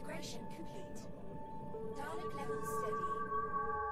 Integration complete. Dalek level steady.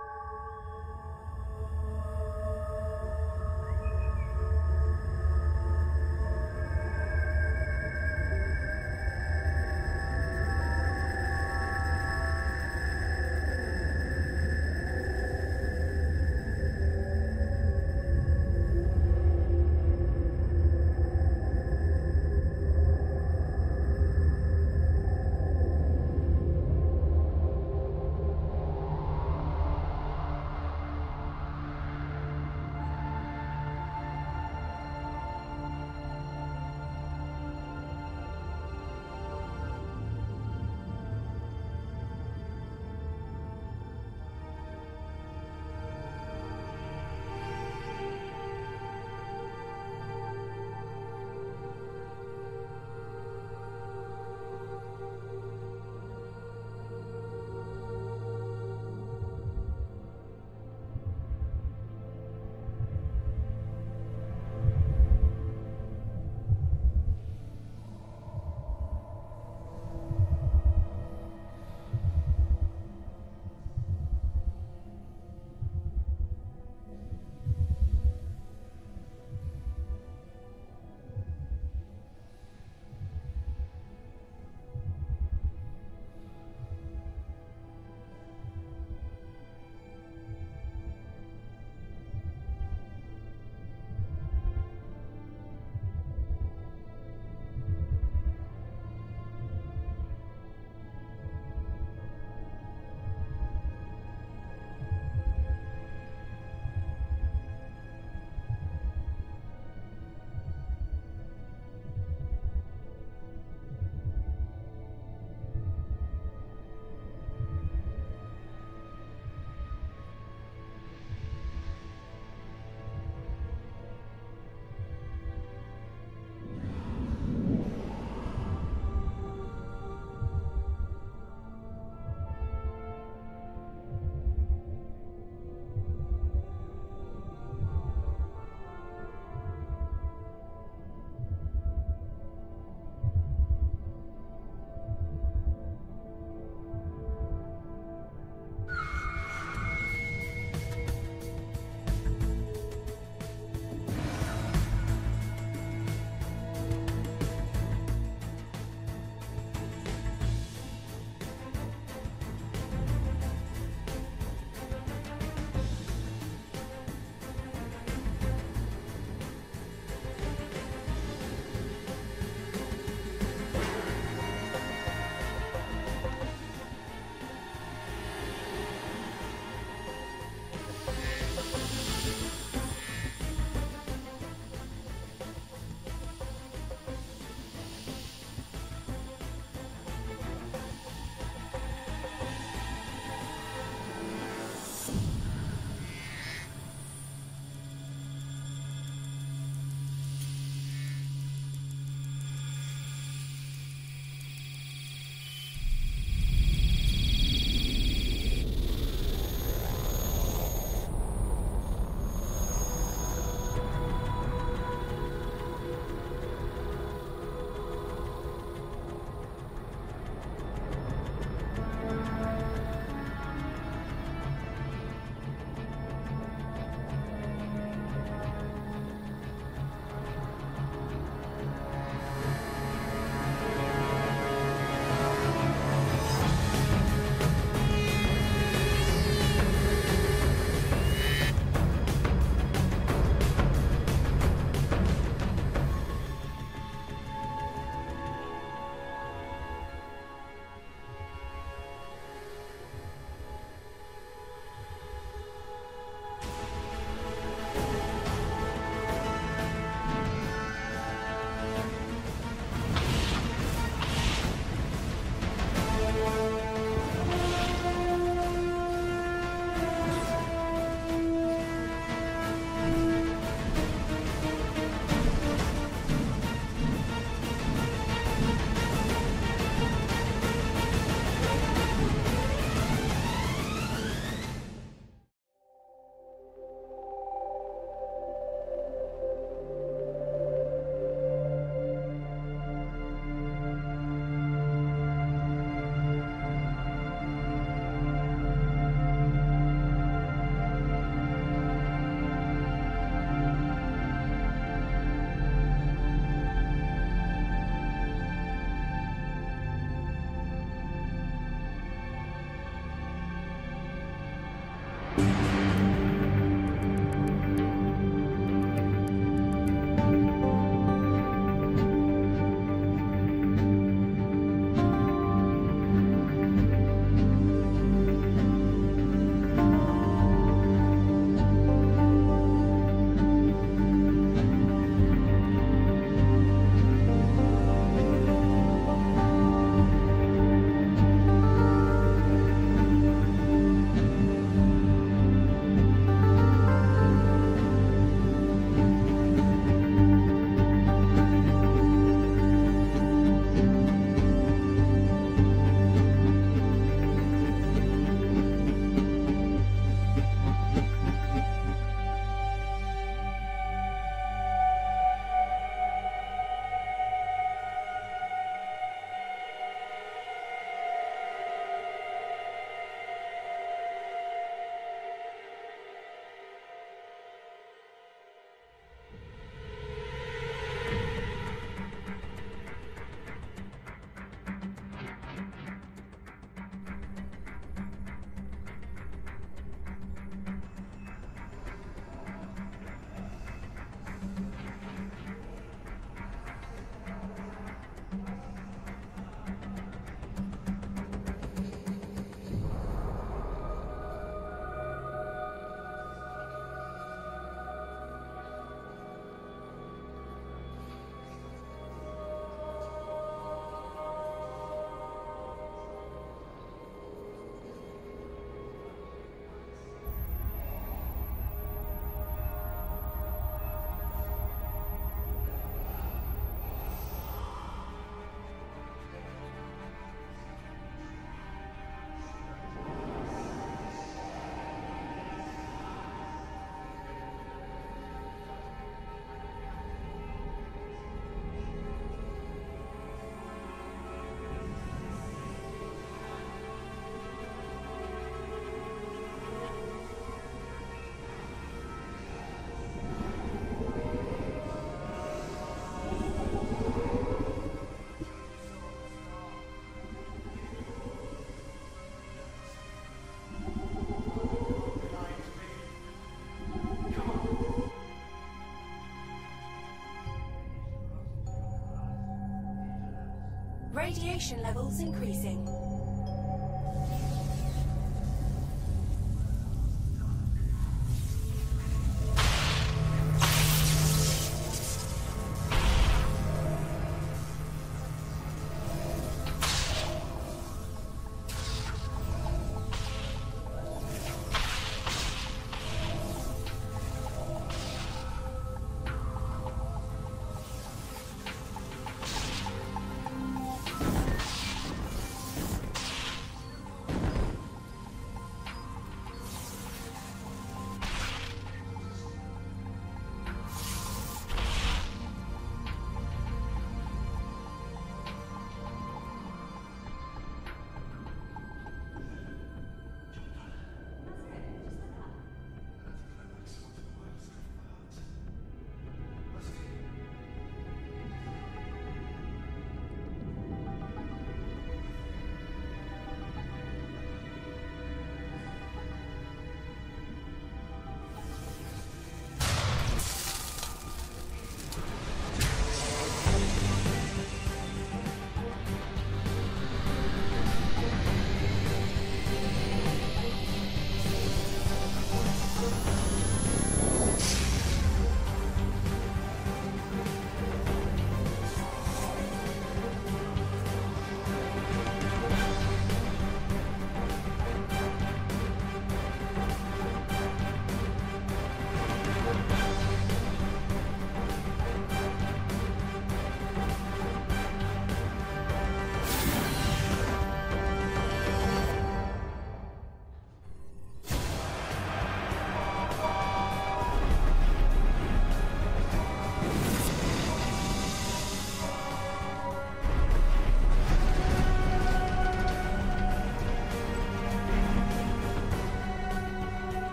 Radiation levels increasing.